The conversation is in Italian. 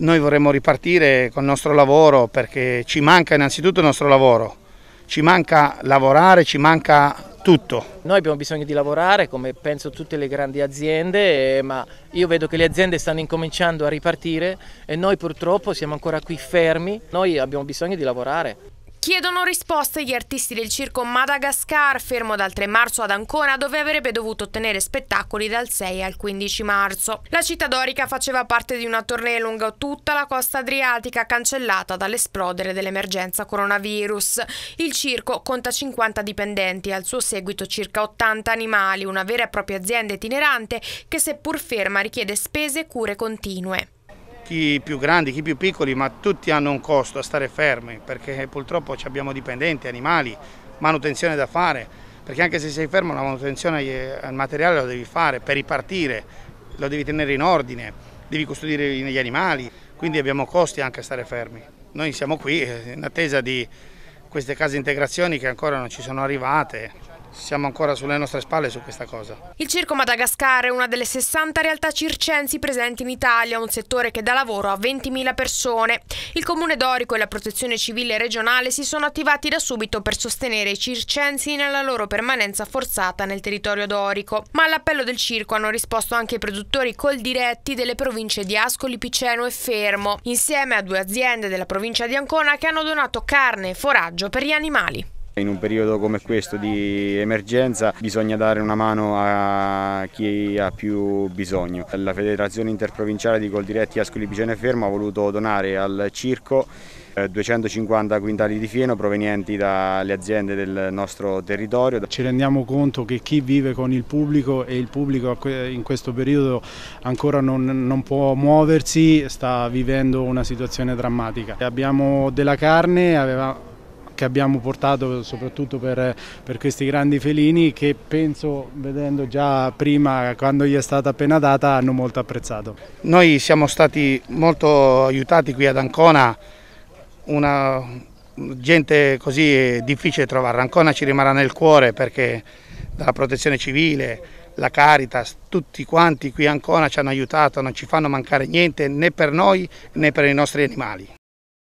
Noi vorremmo ripartire con il nostro lavoro perché ci manca innanzitutto il nostro lavoro, ci manca lavorare, ci manca tutto. Noi abbiamo bisogno di lavorare come penso tutte le grandi aziende, eh, ma io vedo che le aziende stanno incominciando a ripartire e noi purtroppo siamo ancora qui fermi, noi abbiamo bisogno di lavorare. Chiedono risposte gli artisti del circo Madagascar, fermo dal 3 marzo ad Ancona, dove avrebbe dovuto ottenere spettacoli dal 6 al 15 marzo. La città dorica faceva parte di una tournée lungo tutta la costa adriatica, cancellata dall'esplodere dell'emergenza coronavirus. Il circo conta 50 dipendenti al suo seguito circa 80 animali, una vera e propria azienda itinerante che seppur ferma richiede spese e cure continue chi più grandi, chi più piccoli, ma tutti hanno un costo a stare fermi perché purtroppo abbiamo dipendenti, animali, manutenzione da fare, perché anche se sei fermo la manutenzione al materiale lo devi fare per ripartire, lo devi tenere in ordine, devi custodire gli animali, quindi abbiamo costi anche a stare fermi. Noi siamo qui eh, in attesa di queste case integrazioni che ancora non ci sono arrivate, siamo ancora sulle nostre spalle su questa cosa. Il Circo Madagascar è una delle 60 realtà circensi presenti in Italia, un settore che dà lavoro a 20.000 persone. Il Comune Dorico e la Protezione Civile regionale si sono attivati da subito per sostenere i circensi nella loro permanenza forzata nel territorio dorico. Ma all'appello del circo hanno risposto anche i produttori coldiretti delle province di Ascoli, Piceno e Fermo, insieme a due aziende della provincia di Ancona che hanno donato carne e foraggio per gli animali. In un periodo come questo di emergenza bisogna dare una mano a chi ha più bisogno. La Federazione Interprovinciale di Coldiretti Ascoli Piceno Fermo ha voluto donare al circo 250 eh, quintali di fieno provenienti dalle aziende del nostro territorio. Ci rendiamo conto che chi vive con il pubblico e il pubblico in questo periodo ancora non, non può muoversi sta vivendo una situazione drammatica. Abbiamo della carne, aveva, che abbiamo portato soprattutto per, per, questi grandi felini che penso, vedendo già prima quando gli è stata appena data, hanno molto apprezzato. Noi siamo stati molto aiutati qui ad Ancona, una gente così difficile trovare, Ancona ci rimarrà nel cuore perché dalla protezione civile, la Caritas, tutti quanti qui a Ancona ci hanno aiutato, non ci fanno mancare niente né per noi né per i nostri animali.